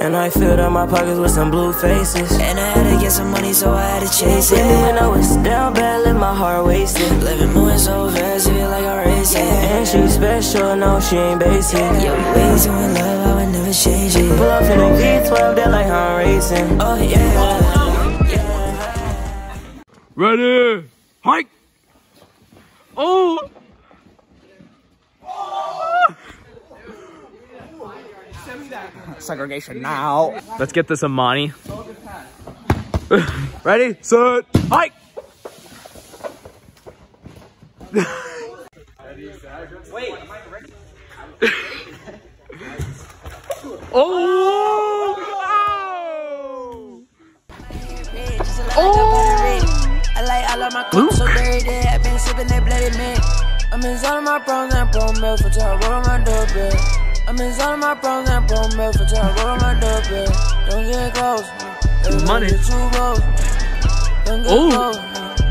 And I filled up my pockets with some blue faces. And I had to get some money, so I had to chase it. And when I was down bad, let my heart wasted. Living moving so fast, I feel like I'm racing. And she special, no, she ain't basic. Yo, ways you in love, I would never change it. Pull up in a V12, that like I'm racing. Oh, yeah. Ready? Hike! Oh! Segregation now. Let's get this Amani. Ready, set, hike! oh! Oh! I like all of my cups so dirty. I've been sipping that bloody mint. I'm in zone of my pros and pro milk for time. Roll on my dope, I'm in zone of my pros and pro milk for time. Roll on my dope, Don't get close. Baby, Money. Don't get too close. Don't get Ooh. close.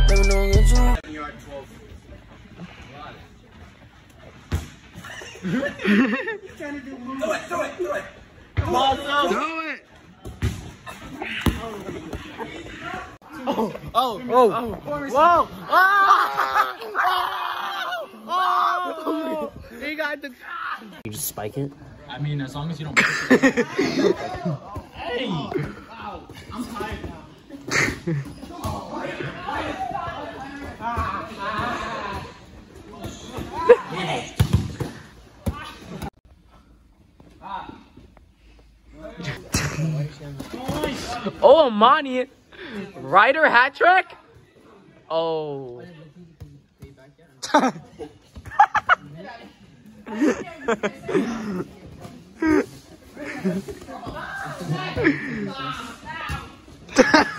Baby, don't get too You just spike it. I mean, as long as you don't. Oh, Amani! Ryder hat trick? Oh. Ha